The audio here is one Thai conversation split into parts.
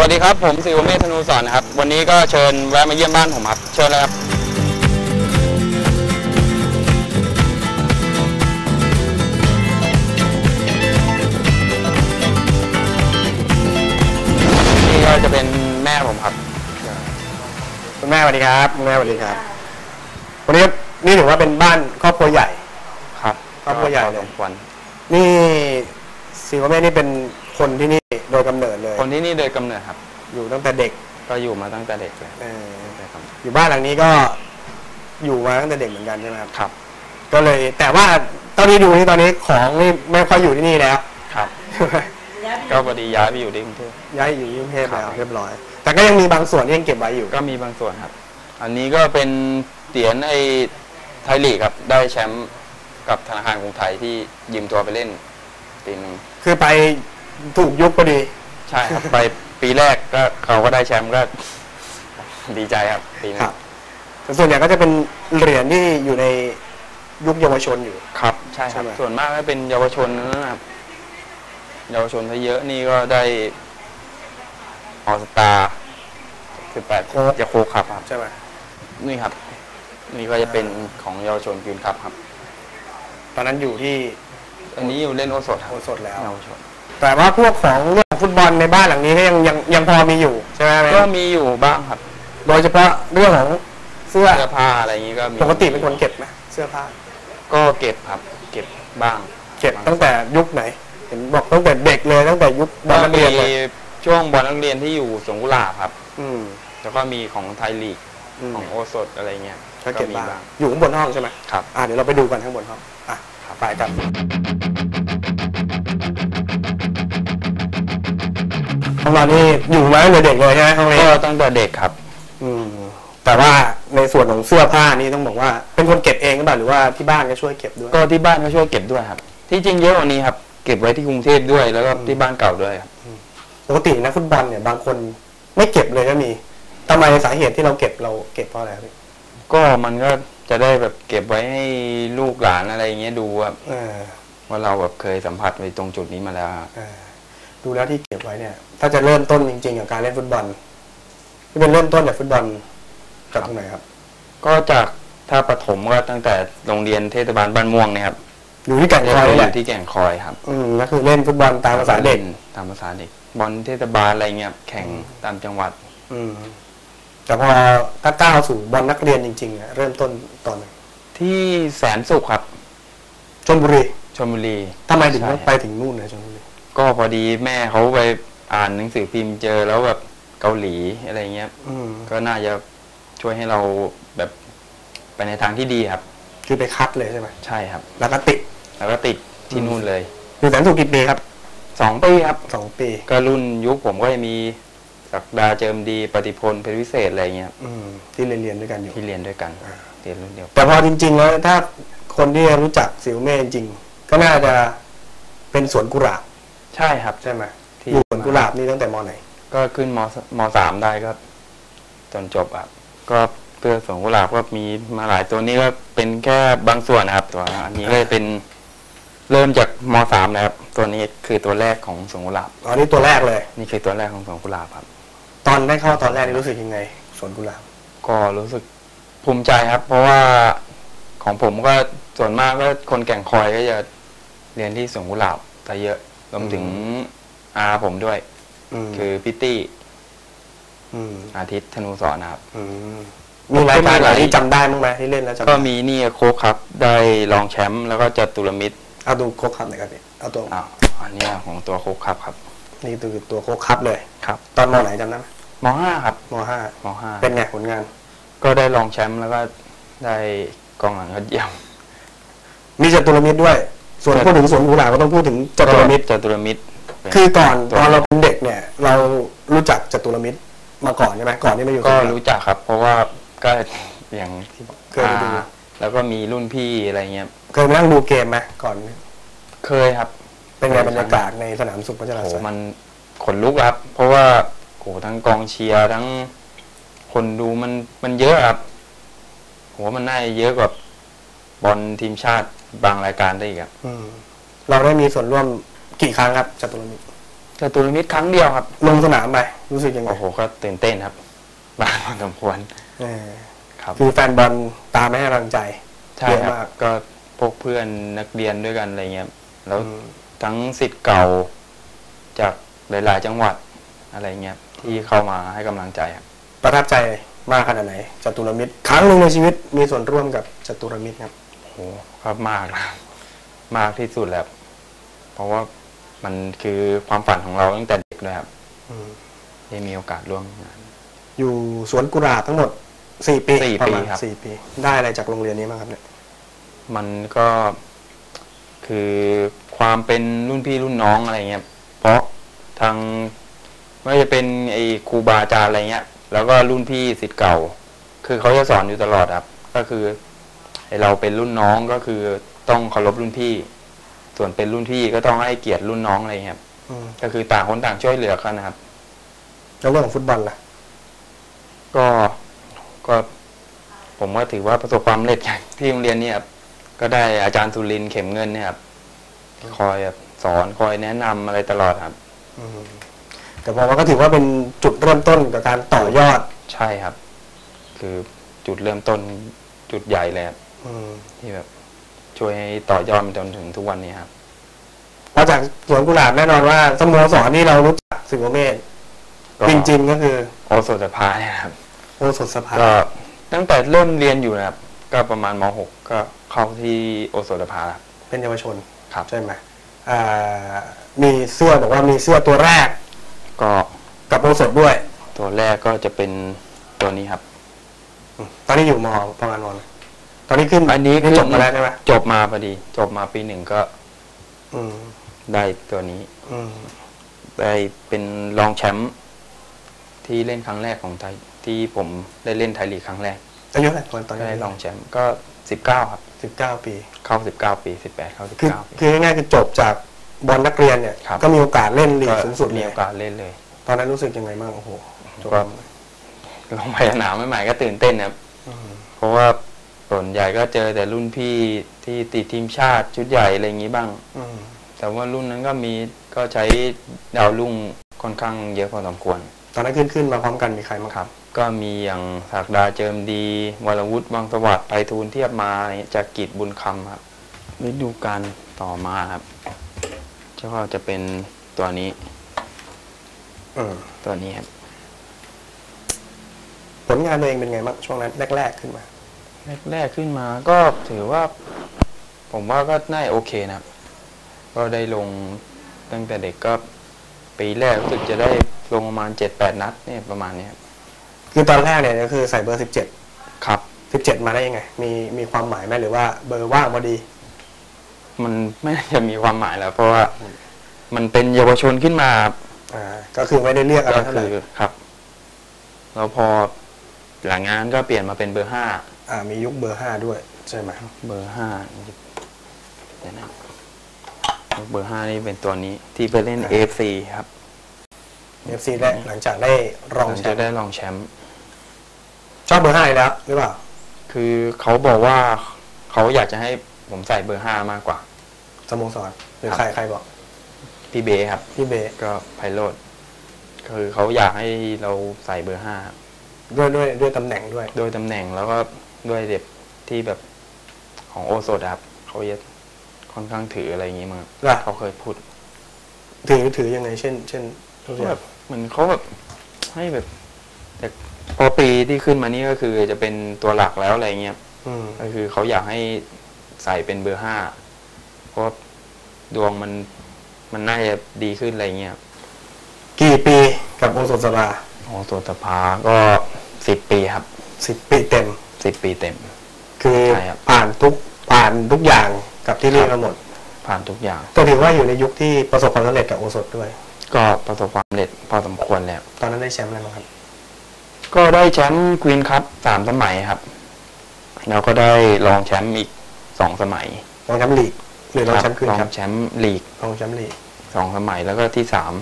วัสดีครับ ผมสิวเมธธนูสอนนะครับ วันนี้ก็เชิญแวะมาเยี่ยมบ้านผมครับ เชิญเลยครับ นี่ก็จะเป็นแม่ผมครับ คุณแม่สวัสดีครับคุณแม่สวัสดีครับ วันนี้นี่ถือว่าเป็นบ้านครอบครัวใหญ่ ครับครอบครัวใหญ่เลยสมควรนี่สิว่าแม่นี่เป็น คนที่นี่โดยกำเนิดเลยคนที่นี่โดยกำเนิดครับ อยู่ตั้งแต่เด็กก็อยู่มาตั้งแต่เด็กเลยเออนะครับอยู่บ้านหลังนี้ก็อยู่มาตั้งแต่เด็กเหมือนกันใช่ไหมครับ ครับก็เลย แต่ว่าตอนนี้ดูนี่ตอนนี้ของนี่ไม่ค่อยอยู่ที่นี่แล้ว ครับก็พอดีย้ายไปอยู่ที่กรุงเทพ ย้ายอยู่ที่กรุงเทพแล้วครับ เรียบร้อย แต่ก็ยังมีบางส่วนที่ยังเก็บไว้อยู่ก็มีบางส่วนครับ อันนี้ก็เป็นเหรียญไอ้ไทยลีกครับ ได้แชมป์กับธนาคารกรุงไทยที่ยืมตัวไปเล่นปีหนึงคือไป ถูกยุคพอดี ใช่ครับ ไปปีแรกก็เขาก็ได้แชมป์ก็ ดีใจครับปีนึครังบแต่ส่วนใหญ่ก็จะเป็นเหรียญที่อยู่ในยุคเยาวชนอยู่ ครับ ใช่คใช่รับ ไหม ส่วนมากก็เป็นเยาวชนนะครับ เยาวชนซะเยอะนี่ก็ได้ออสตาคือแปดโค้กจะโคกครับครับ ใช่ไหมนี่ครับ นี่ก็จะเป็นของเยาวชนกรีนครับครับ ตอนนั้นอยู่ที่อันนี้อยู่เล่นโอสดครับโอสดแล้ว เยาวชน แต่ว่าพวกของเรื่องฟุตบอลในบ้านหลังนี้ก็ยังยังยังพอมีอยู่ใช่ไหมแม่ก็มีอยู่บ้างครับ โดยเฉพาะเรื่องของเสื้อเสื้อผ้าอะไรอย่างนี้ก็มีปกติเป็นคนเก็บไหมเสื้อผ้า ก็เก็บครับ เก็บบ้าง เก็บตั้งแต่ยุคไหน เห็นบอกตั้งแต่เด็กเลยตั้งแต่ยุคบอลนักมีเรียนเลยช่วงบอลนักเรียนที่อยู่สวนกุหลาบครับ อืมแล้วก็มีของไทยลีกอืมของโอสดอะไรเงี้ยก็เก็บมีบ้างบ้างอยู่ข้างบนห้องใช่ไหมครับอ่าเดี๋ยวเราไปดูกันข้างบนห้องอะไปกัน องเรานี่อยู่มาตั้งแต่เด็กเลยใช่ไหมห้องนี้ก็ตั้งแต่เด็กครับ อืม แต่ว่าในส่วนของเสื้อผ้านี่ต้องบอกว่า เป็นคนเก็บเองหรือเปล่าหรือว่าที่บ้านก็ช่วยเก็บด้วย ก็ที่บ้านเขาช่วยเก็บด้วยครับ ที่จริงเยอะกว่านี้ครับ เก็บไว้ที่กรุงเทพด้วยแล้วก็ที่บ้านเก่าด้วยครับปกตินักฟุตบอลเนี่ยบางคนไม่เก็บเลยก็มีทำไมสาเหตุที่เราเก็บเราเก็บเพราะอะไรครับพี่ก็มันก็จะได้แบบเก็บไว้ให้ลูกหลานอะไรอย่างเงี้ยดูครับเออว่าเราแบบเคยสัมผัสไปตรงจุดนี้มาแล้วครับเออ ดูแล้วที่เก็บไว้เนี่ย ถ้าจะเริ่มต้นจริงๆกับการเล่นฟุตบอลที่เป็นเริ่มต้นจากฟุตบอลจากตรงไหนครับ ก็จากถ้าประถมก็ตั้งแต่โรงเรียนเทศบาลบ้านม่วงเนี่ยครับอยู่ที่แก่งคอยอนี่แหยู่ละที่แก่งคอยครับ อืมก็คือเล่นฟุตบอลตามภาษาเด็กตามภาษาเด็ก บอลเทศบาลอะไรเงี้ยครับแข่งตามจังหวัด อืม แต่พอถ้าก้าวสู่บอลนักเรียนจริงๆอะเริ่มต้นตอนไหนที่แสนสุขครับชลบุรีชลบุรีทำไมถึงใช่ต้องไปถึงนู่นเลยชลบุรี ก็พอดีแม่เขาไปอ่านหนังสือพิมพ์เจอแล้วแบบเกาหลีอะไรเงี้ยอืมก็น่าจะช่วยให้เราแบบไปในทางที่ดีครับ คือไปคัดเลยใช่ไหมใช่ครับ แล้วก็ติดแล้วก็ติดที่นู่นเลยอยู่แสนสุขกี่ปีครับสองปีครับ สองปี ก็รุ่นยุคผมก็จะมีศักดาเจิมดีปฏิพลเพชรวิเศษอะไรเงี้ยอืม ที่เรียนเรียนด้วยกันอยู่ ที่เรียนด้วยกันอ่าเรียนรุ่นเดียวกันแต่พอจริง ๆ แล้วถ้าคนที่รู้จักสิวเม่จริงๆก็น่าจะเป็นสวนกุหลาบ ใช่ครับ ใช่ไหมที่อยู่สวนกุหลาบนี่ตั้งแต่มไหน ก็ขึ้นมมสามได้ก็ จนจบครับก็เพื่อสวนกุหลาบก็มีมาหลายตัวนี้ก็เป็นแค่บางส่วนนะครับตัวอันนี้ก็เป็นเริ่มจากมสามนะครับ ตัวนี้คือตัวแรกของสวนกุหลาบอ๋อนี่ตัวแรกเลย นี่คือตัวแรกของสวนกุหลาบครับ ตอนได้เข้าตอนแรกนี่รู้สึกยังไงสวนกุหลาบก็รู้สึกภูมิใจครับ เพราะว่าของผมก็ส่วนมากก็คนแก่งคอยก็จะเรียนที่สวนกุหลาบแต่เยอะ รวมถึงอาผมด้วยอืมคือพิตตี้อืมอาทิตย์ธนูสอนนะครับอืมมีรายการไหนที่จำได้มั้างไหมที่เล่นแล้วจำได้ก็มีนี่โค้กครับ ได้รองแชมป์แล้วก็จัตุรมิตรเอาตัวโคกคัพหน่อยครับพี่เอาตัวอ้าวอันนี้ของตัวโค้กครับครับ นี่คือตัวโคกคัพเลยครับ ตอนมไหนจำได้ไหมมห้าครับมห้ามห้าเป็นไงผลงาน ก็ได้รองแชมป์แล้วก็ได้กองหลังยอดเยี่ยมมีจตุรมิตรด้วย ส่วนครับพูดถึงสวนกุหลาบก็ต้องพูดถึงจตุรมิตรจตุรมิตรเป็นคือก่อนตัวตอนเราเป็นเด็กเนี่ย เรารู้จักจตุรมิตรมาก่อนใช่ไหมก่อนที่มาอยู่ก็สวนกุหลาบรู้จักครับ เพราะว่าก็อย่างที่เคยไปดูอ่าแล้วก็มีรุ่นพี่อะไรเงี้ยเคยมานั่งดูเกมไหมก่อน เคยครับ เป็นไงบรรยากาศในสนามสุขพัชราโหไสยมันขนลุกครับ เพราะว่าโหทั้งกองเชียร์ทั้งคนดูมันมันเยอะครับโหมันน่าจะเยอะกว่าบอลทีมชาติ บางรายการได้อีกครับอืมเราได้มีส่วนร่วมกี่ครั้งครับจตุรมิตรจตุรมิตรครั้งเดียวครับ ลงสนามไปรู้สึกยังไงโอ้โหก็ตื่นเต้นครับบางพอสมควรเออครับคือแฟนบอลตามมาให้กำลังใจใช่เยอะครับมาก ก็พวกเพื่อนนักเรียนด้วยกันอะไรเงี้ยแล้วอืม ทั้งสิทธิ์เก่าจากหลายๆ จังหวัดอะไรเงี้ยที่เข้ามาให้กำลังใจครับ ประทับใจมากขนาดไหนจตุรมิตรครั้งหนึ่งในชีวิตมีส่วนร่วมกับจตุรมิตรครับ โอ้โหครับมากนะครับมากที่สุดแล้วเพราะว่ามันคือความฝันของเราตั้งแต่เด็กเลยครับอืมได้มีโอกาสร่วมงาน อยู่สวนกุหลาบทั้งหมดสี่ปีสี่ประมาณปีครับสี่ปี ได้อะไรจากโรงเรียนนี้บ้างครับเนี่ย มันก็คือความเป็นรุ่นพี่รุ่นน้องอะไรเงี้ย เพราะทางไม่ว่าจะเป็นไอ้ครูบาอาจารย์อะไรเงี้ย แล้วก็รุ่นพี่สิทธิ์เก่า คือเขาจะสอนอยู่ตลอดครับ ก็คือไอ้ เราเป็นรุ่นน้องก็คือต้องเคารพรุ่นพี่ ส่วนเป็นรุ่นพี่ก็ต้องให้เกียรติรุ่นน้องอะไรเงี้ยครับอืมก็คือต่างคนต่างช่วยเหลือกันนะครับแล้วเรื่องของฟุตบอลล่ะ ก็ก็ ผมว่าถือว่าประสบความสำเร็จอย่างที่โรงเรียนเนี่ยครับก็ได้อาจารย์สุรินทร์เข็มเงินเนี่ยครับคอยแบบสอนคอยแนะนำอะไรตลอดครับอืมแต่พอว่าก็ถือว่าเป็นจุดเริ่มต้นกับการต่อยอด ใช่ครับ คือจุดเริ่มต้นจุดใหญ่เลยครับอืม ที่แบบ ช่วยให้ต่อยอดมาจนถึงทุกวันนี้ครับเพราะจากสวนกุหลาบแน่นอนว่าสโมสรที่เรารู้จักสิงห์เมธก็จริงๆก็คือ โอโสถภาเนี่ยครับ โอสถสภาก็ตั้งแต่เริ่มเรียนอยู่นะครับ ก็ประมาณม .6 ก็เข้าที่โอโสถภาแล้วเป็นเยาวชนครับใช่ไหมอ่ามีเสื้อบอกว่ามีเสื้อตัวแรก ก็กับโอสถด้วย ตัวแรกก็จะเป็นตัวนี้ครับอืมตอนนี้อยู่มประมาณมไหน ตอนนี้ขึ้นอันนี้จบมาแล้วใช่ไหมจบมาพอดี จบมาปีหนึ่งก็ อืมได้ตัวนี้ อืมได้เป็นรองแชมป์ที่เล่นครั้งแรกของไทยที่ผมได้เล่นไทยลีกครั้งแรกอายุเท่าไหร่ตอนตอนก็นี้ได้รองแชมป์ก็สิบเก้าครับ สิบเก้าปี เข้าสิบเก้าปีสิบแปดเข้าสิบคือเก้าปี คือง่ายๆคือจบจากบอลนักเรียนเนี่ย ครับ ก็มีโอกาสเล่นลีกก็สูงสุดเลมียโอกาสเล่นเลย ตอนนั้นรู้สึกยังไงบ้างโอ้โหจบก็ลงไปสนามใหม่ๆก็ตื่นเต้นครับอืมเพราะว่า ส่วนใหญ่ก็เจอแต่รุ่นพี่ที่ติดทีมชาติชุดใหญ่อะไรอย่างนี้บ้าง อืมแต่ว่ารุ่นนั้นก็มีก็ใช้ดาวรุ่งค่อนข้างเยอะพอสมควร ตอนนั้นขึ้นขึ้นมาพร้อมกันมีใครบ้างครับ ก็มีอย่างศักดาเจิมดี วรวุฒิวังสวัสดิ์ไปทูลเทียบมาจากกิจบุญคำครับฤดูกาลต่อมาครับก็จะเป็นตัวนี้อืมตัวนี้ครับ ผลงานตัวเองเป็นไงบ้างช่วงนั้นแรก ๆ ขึ้นมา แรกๆขึ้นมาก็ถือว่า ผมว่าก็น่าโอเคนะครับก็ได้ลงตั้งแต่เด็กก็ปีแรกรู้สึกจะได้ลงประมาณเจ็ดแปดนัดเนี่ยประมาณเนี้ยครับคือตอนแรกเนี่ยก็คือใส่เบอร์สิบเจ็ดครับ สิบเจ็ดมาได้ยังไง มีมีความหมายไหมหรือว่าเบอร์ว่างพอดี มันไม่น่าจะมีความหมายแล้ว เพราะว่ามันเป็นเยาวชนขึ้นมาครับอ่า ก็คือไม่ได้เรียกอะไรก็เท่าไหร่ครับคือ แล้วพอหลังงานก็เปลี่ยนมาเป็นเบอร์ห้า อ่ามียุคเบอร์ห้าด้วยใช่ไหมเบอร์ห้าเดี๋ยวนะเบอร์ห้านี่เป็นตัวนี้ ที่ไปเล่น FC ครับ FC ได้หลังจากได้รองแชมป์ หลังจากได้รองแชมป์ชอบเบอร์ห้าอยู่แล้วหรือเปล่า คือเขาบอกว่าเขาอยากจะให้ผมใส่เบอร์ห้ามากกว่าสโมสรหรือครับใครใครบอก พี่เบครับ พี่เบย์ก็ไพโรดคือเขาอยากให้เราใส่เบอร์ห้าด้วยด้วยด้วยตำแหน่งด้วยโดยตำแหน่งแล้วก็ ด้วยเด็บที่แบบของโอโซดครับเขาจะค่อนข้างถืออะไรอย่างงี้มั้งล่ะ เขาเคยพูดถือถือยังไง เช่น เช่นตัวอแบย่างบเหมันเขาแบบให้แบบ แต่พอปีที่ขึ้นมานี่ก็คือจะเป็นตัวหลักแล้วอะไรเงี้ย อืมก็คือเขาอยากให้ใส่เป็นเบอร์ห้าเพราะว่าดวงมันมันน่าจะดีขึ้นอะไรเงี้ยกี่ปีกับโอสถสภาโอโซตภาก็สิบปีครับสิบปีเต็ม สิบปีเต็ม คือใช่ครับ ผ่านทุกผ่านทุกอย่างกับที่นี่มาหมดผ่านทุกอย่าง ก็ถือว่าอยู่ในยุคที่ประสบความสำเร็จกับโอสถด้วย ก็ประสบความสำเร็จพอสมควรแล้ว ตอนนั้นได้แชมป์อะไรบ้างครับ ก็ได้แชมป์ควีนคัพสามสมัยครับ แล้วก็ได้รองแชมป์อีกสองสมัยรองแชมป์ลีกหรือรองแชมป์คืนรองครับแชมป์ลีกรองแชมป์ลีกสองสมัยแล้วก็ที่สาม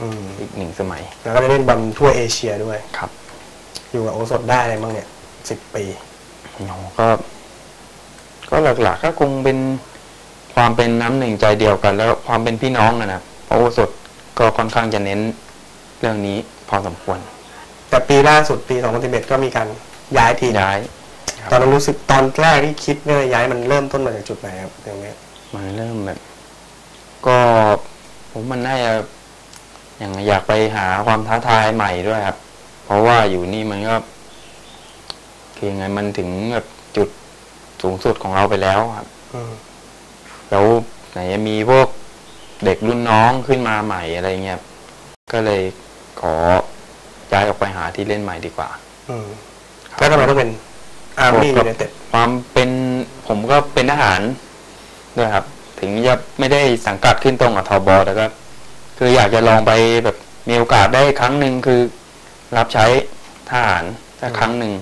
อืมอีกหนึ่งสมัยแล้วก็ได้เล่นบอลทั่วเอเชียด้วย ครับ อยู่กับโอสถได้อะไรบ้างเนี่ย สิบปีโอ้โหก็ก็หลักๆก็คงเป็นความเป็นน้ำหนึ่งใจเดียวกัน แล้วความเป็นพี่น้องอะนะเพราะโอสถก็ค่อนข้างจะเน้นเรื่องนี้พอสมควร แต่ปีล่าสุดปี2011ก็มีการย้ายทีมย้าย ตอนนั้นรู้สึกตอนแรกที่คิดว่าจะย้ายมันเริ่มต้นมาจากจุดไหนครับอย่างเนี้ยมันเริ่มแบบ ก็ผมมันน่าจะอย่างอยากไปหาความท้าทายใหม่ด้วยครับ เพราะว่าอยู่นี่มันก็ คือยังไงมันถึงแบบจุดสูงสุดของเราไปแล้วครับอืมแล้วไหนจะมีพวกเด็กรุ่นน้องขึ้นมาใหม่อะไรเงี้ยก็เลยขอย้ายออกไปหาที่เล่นใหม่ดีกว่าอืมแล้วทำไมต้องเป็นอาร์มี่ยูไนเต็ดความเป็นผมก็เป็นทหารด้วยครับ ถึงจะไม่ได้สังกัดขึ้นตรงกับทบแต่ก็คืออยากจะลองไปแบบมีโอกาสได้ครั้งหนึ่งคือ รับใช้ทหารสักครั้งหนึ่ง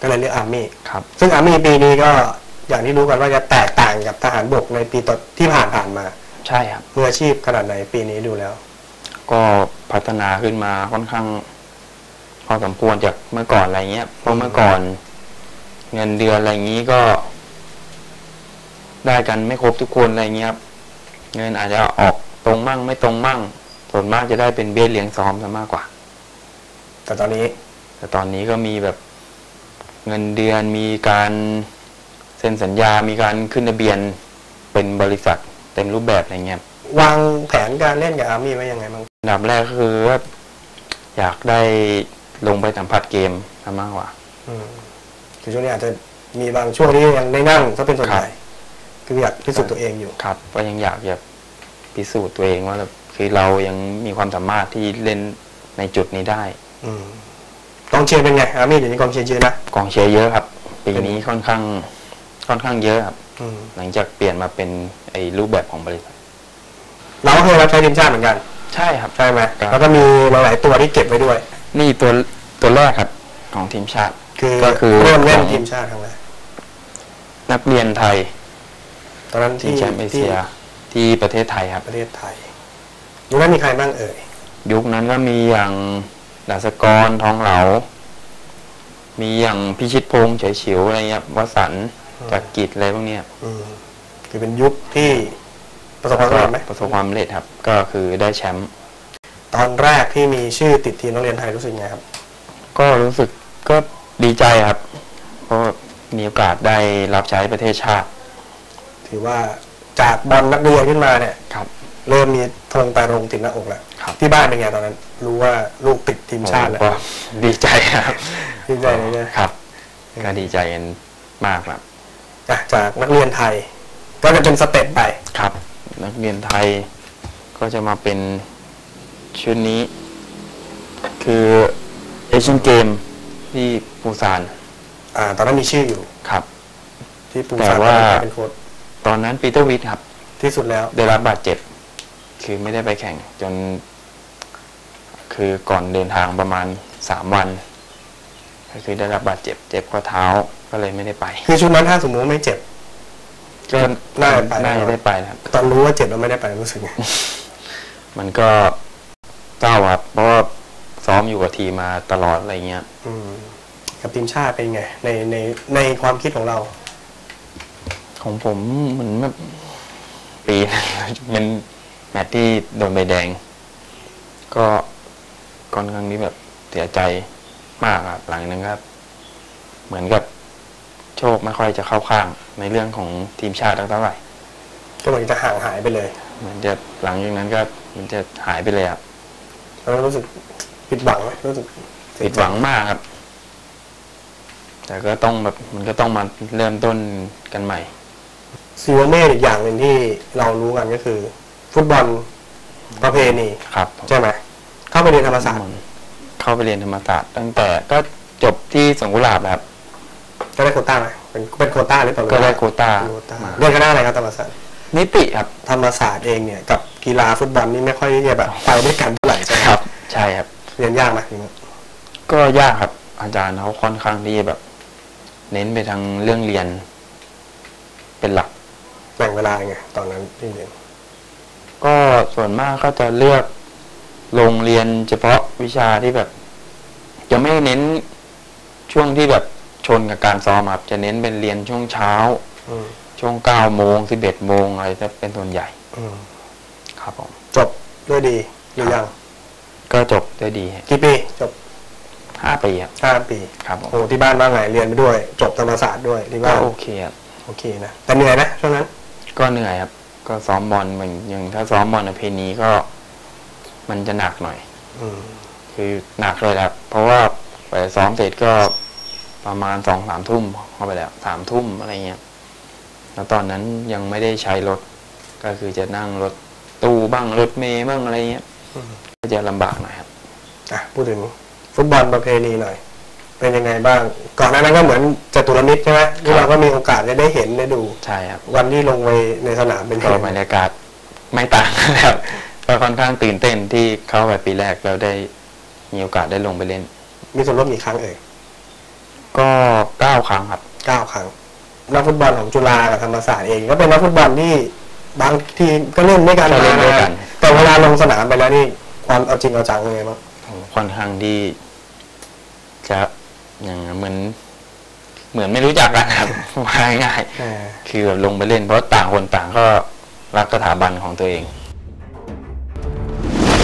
ก็เลยเลือกอาร์มี่ครับ ซึ่งอาร์มี่ปีนี้ก็อย่างที่รู้กันว่าจะแตกต่างกับทหารบกในปีต่อที่ผ่านผ่านๆมาใช่ครับ มืออาชีพขนาดไหนปีนี้ดูแล้ว ก็พัฒนาขึ้นมาค่อนข้างพอสมควรจากเมื่อก่อนอะไรเงี้ยเพราะเมื่อก่อน เงินเดือนอะไรอย่างนี้ก็ ได้กันไม่ครบทุกคนอะไรเงี้ยครับเงินอาจจะออกตรงมั่งไม่ตรงมั่งส่วนมากจะได้เป็นเบี้ยเลี้ยงซ้อมซะมากกว่า แต่ตอนนี้ แต่ตอนนี้ก็มีแบบ เงินเดือนมีการเซ็นสัญญา มีการขึ้นทะเบียนเป็นบริษัทเต็มรูปแบบอะไรเงี้ยวางแผนการเล่นกับอาร์มี่ไว้ยังไงบ้างอันดับแรกก็คือว่าอยากได้ลงไปสัมผัสเกมซะมากกว่า อืมคือช่วงนี้อาจจะมีบางช่วงที่ยังได้นั่งถ้าเป็นส่วนใหญ่คืออยากพิสูจน์ตัวเองอยู่ ครับ ก็ยังอยากจะพิสูจน์ตัวเองว่าแบบคือเรายังมีความสามารถที่เล่นในจุดนี้ได้ อืมก องเชียร์เป็นไงอาร์มี่เดี๋ยวนี้กองเชียร์เยอะนะกองเชียร์เยอะครับปีนี้ค่อนข้างค่อนข้างเยอะครับอืมหลังจากเปลี่ยนมาเป็นไอ้รูปแบบของบริษัทเราก็เคยรับใช้ทีมชาติเหมือนกัน ใช่ครับใช่ไหมครับแล้วก็มีหลายๆตัวที่เก็บไว้ด้วย นี่ตัวตัวแรกครับของทีมชาติ คือก็คือเริ่มเล่นของทีมชาติครั้งแรกนักเรียนไทย ตอนนั้นทีมที่แชมป์เอที่เชียที่ประเทศไทยครับ ประเทศไทยยุคนั้นมีใครบ้างเอ่ย ยุคนั้นก็มีอย่าง ดาสกรทองเหลา มีอย่างพิชิตพงษ์เฉยฉิวอะไรเงี้ยวสันต์จากกิจอะไรพวกเนี้ยอืมคือเป็นยุคที่ประสบความสำเร็จไหมประสบความสำเร็จครับ ก็คือได้แชมป์ตอนแรกที่มีชื่อติดทีมนักเรียนไทยรู้สึกไงครับ ก็รู้สึกก็ดีใจครับเพราะมีโอกาสได้รับใช้ประเทศชาติ ถือว่าจากบอลนักเรียนขึ้นมาเนี่ย ครับ เริ่มมีธงตารงติดหน้าอกแล้ว ครับที่บ้านเป็นไงตอนนั้น รู้ว่าลูกติดทีมชาติแล้วก็ดีใจครับดีใจเลยเนี่ยครับก็ดีใจกันมากครับอะจากนักเรียนไทย ก็จะเป็นสเต็ปไปครับ นักเรียนไทยก็จะมาเป็นชุดนี้ คือเอเชียนเกมที่ปูซานอ่า ตอนนั้นมีชื่ออยู่ครับ ที่ปูแต่ซานว่าเป็นโค้ชตอนนั้นปีเตอร์วิทครับ ที่สุดแล้วได้รับบาดเจ็บ คือไม่ได้ไปแข่งจน คือก่อนเดินทางประมาณสามวัน ก็คือได้รับบาดเจ็บเจ็บข้อเท้าก็เลยไม่ได้ไป คือชุดนั้นถ้าสมมติว่าไม่เจ็บ ก็น่าจะไปน่าจะได้ไปนะครับตอนรู้ว่าเจ็บแล้วไม่ได้ไปรู้สึกไงมันก็เศร้าครับเพราะว่าซ้อมอยู่กับทีมมาตลอดอะไรเงี้ยอืมกับทีมชาติเป็นไง ในในในความคิดของเรา ของผมเหมือนแบบปีนั้นเป็นแมตช์ที่โดนใบแดง ก็ ค่อนข้างที่แบบเสียใจมากครับหลังจากนั้นครับ เหมือนกับโชคไม่ค่อยจะเข้าข้างในเรื่องของทีมชาติเท่าไหร่ก็เหมือนจะห่างหายไปเลย เหมือนจะหลังจากนั้นก็มันจะหายไปเลยครับแล้วรู้สึกผิดหวังไหมรู้สึกเสียใจผิดหวังมากครับ แต่ก็ต้องแบบมันก็ต้องมาเริ่มต้นกันใหม่ซีวาเม่อีกอย่างหนึ่งที่เรารู้กันก็คือ ฟุตบอลประเพณีครับใช่ไหม เข้าไปเรียนธรรมศาสตร์เข้าไปเรียนธรรมศาสตร์ตั้งแต่ก็จบที่สวนกุหลาบครับก็ได้โควต้าไหมเป็นเป็นโควต้าหรือเปล่าก็ได้โควต้าโควต้ามาเรียนคณะอะไรครับธรรมศาสตร์นิติครับธรรมศาสตร์เองเนี่ยกับกีฬาฟุตบอลนี่ไม่ค่อยที่จะแบบไปด้วยกันเท่าไหร่ใช่ไหมครับ ใช่ครับ เรียนยากไหมก็ยากครับ อาจารย์เขาค่อนข้างที่จะแบบ เน้นไปทางเรื่องเรียน เป็นหลักแบ่งเวลาไงตอนนั้นที่เรียนก็ส่วนมากก็จะเลือก โรงเรียนเฉพาะวิชาที่แบบ จะไม่เน้นช่วงที่แบบชนกับการซ้อมครับจะเน้นเป็นเรียนช่วงเช้าอืมช่วงเก้าโมงสิบเอ็ดโมงอะไรจะเป็นส่วนใหญ่อืมครับผมจบด้วยดีหรือยังก็จบด้วยดีฮะกี่ปีจบห้าปีครับห้าปีครับผมโอ้ที่บ้านว่าไงเรียนไปด้วย จบธรรมศาสตร์ด้วยที่ก็บ้านโอเคครับโอเคนะแต่เหนื่อยนะช่วงนั้น ก็เหนื่อยครับ ก็ซ้อมบอลเหมือนอย่างถ้าซ้อมบอลประเพณีก็ มันจะหนักหน่อยอืมคือหนักเลยครับเพราะว่าไปซ้อมเสร็จก็ประมาณสองสามทุ่มเข้าไปแล้วสามทุ่มอะไรเงี้ยแล้วตอนนั้นยังไม่ได้ใช้รถ ก็คือจะนั่งรถตู้บ้างรถเมย์บ้างอะไรเงี้ยก็จะลำบากหน่อยครับอะพูดถึงฟุตบอลประเพณีหน่อย เป็นยังไงบ้าง ก่อนหน้านั้นก็เหมือนจตุรมิตรใช่ไหมที่เราก็มีโอกาสจะได้เห็นได้ดูใช่ครับวันที่ลงไปในสนามเป็นก็บรรยากาศไม่ต่างกันครับ ก็ค่อนข้างตื่นเต้นที่เข้าไปปีแรกแล้วได้มีโอกาสได้ลงไปเล่น มีส่วนร่วมกี่ครั้งเอ่ยก็เก้าครั้งครับเก้าครั้งนักฟุตบอลของจุฬากับธรรมศาสตร์เองก็เป็นนักฟุตบอลที่บางทีมก็เล่นด้วยกันก็เล่นด้วยกันะแต่เวลาลงสนามไปแล้วนี่ความเอาจริงเอาจังยังไงบ้างค่อนข้างที่จะอย่างเหมือน เหมือนไม่รู้จักกันครับว่าง่ายเออๆคือแบบลงไปเล่นเพราะต่างคนต่างก็รักสถาบันของตัวเอง